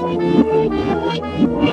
Thank you.